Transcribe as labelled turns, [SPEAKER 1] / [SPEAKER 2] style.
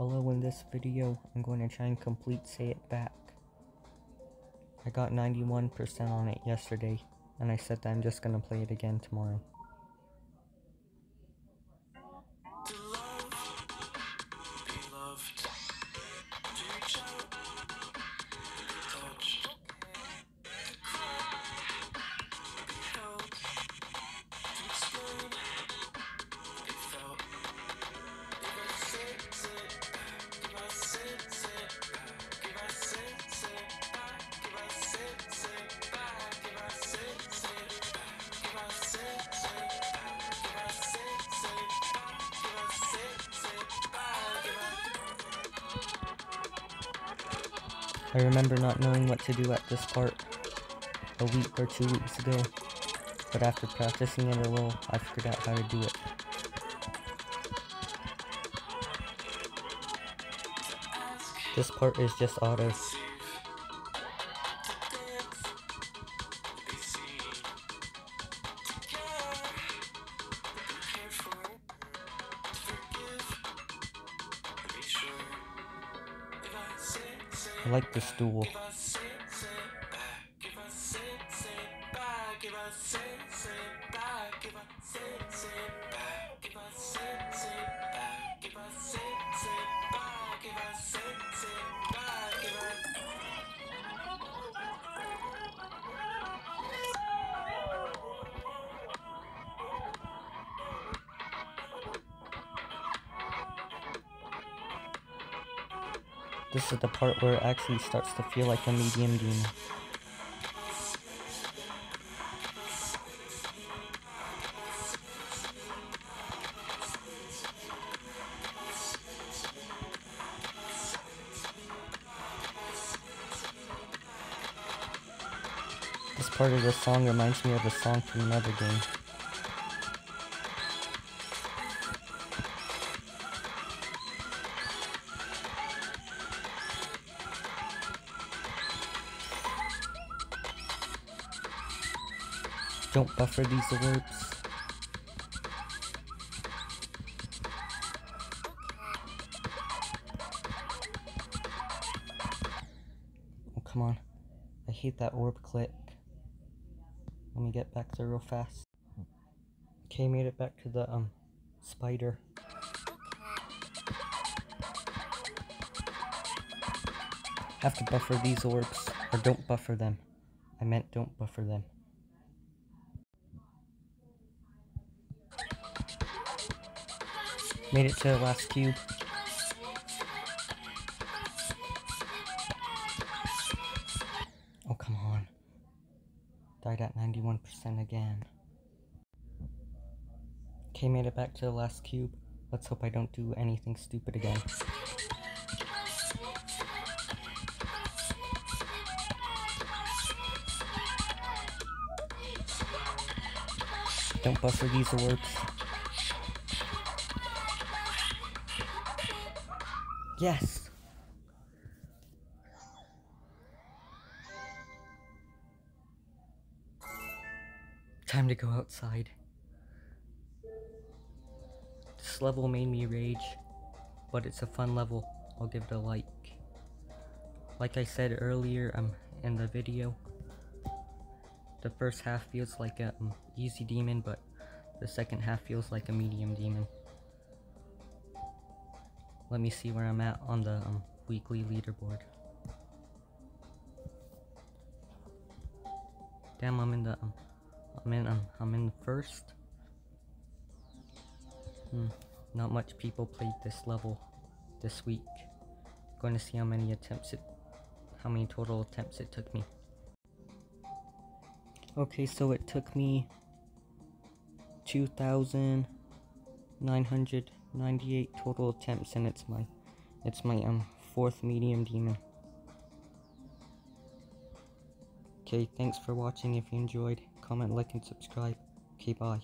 [SPEAKER 1] Hello, in this video, I'm going to try and complete Say It Back. I got 91% on it yesterday, and I said that I'm just going to play it again tomorrow. I remember not knowing what to do at this part a week or two weeks ago, but after practicing it a little, I figured out how to do it. This part is just auto. Like the stool. This is the part where it actually starts to feel like a medium demon. This part of the song reminds me of a song from another game. Don't buffer these orbs. Oh, come on. I hate that orb click. Let me get back there real fast. Okay, made it back to the, um, spider. Have to buffer these orbs, or don't buffer them. I meant don't buffer them. Made it to the last cube. Oh, come on. Died at 91% again. Okay, made it back to the last cube. Let's hope I don't do anything stupid again. Don't buffer these orbs. Yes! Time to go outside. This level made me rage, but it's a fun level. I'll give it a like. Like I said earlier um, in the video, the first half feels like a um, easy demon, but the second half feels like a medium demon. Let me see where I'm at on the um, weekly leaderboard. Damn, I'm in the um, I'm in um, I'm in first. Hmm, not much people played this level this week. Going to see how many attempts it, how many total attempts it took me. Okay, so it took me 2,998 total attempts and it's my, it's my um fourth medium demon. Okay, thanks for watching. If you enjoyed, comment, like, and subscribe. Okay, bye.